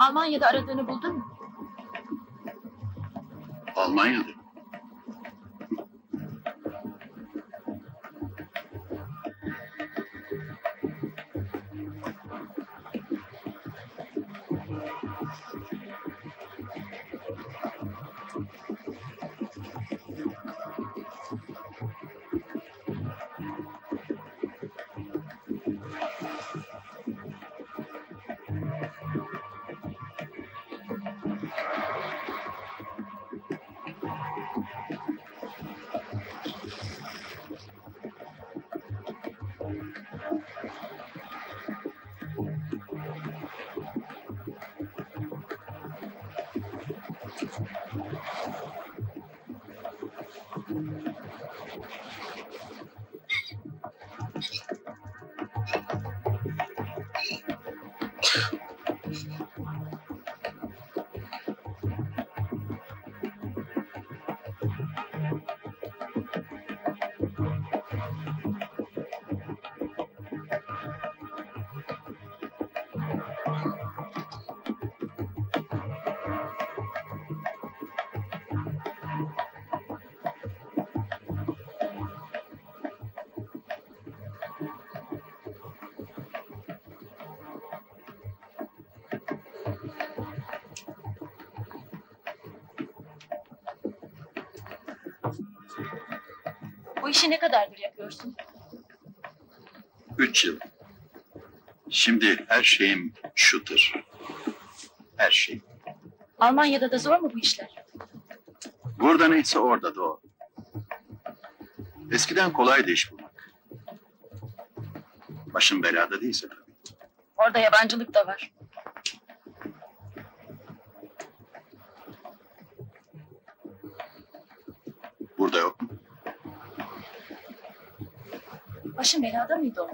Almanya'da aradığını buldun mu? Almanya'da. Bu işi ne kadardır yapıyorsun? Üç yıl. Şimdi her şeyim şudur. Her şey. Almanya'da da zor mu bu işler? Burada neyse orada da o. Eskiden kolaydı iş bulmak. Başın belada değilse tabii. Orada yabancılık da var. Burada yok mu? Başın belada mıydı o?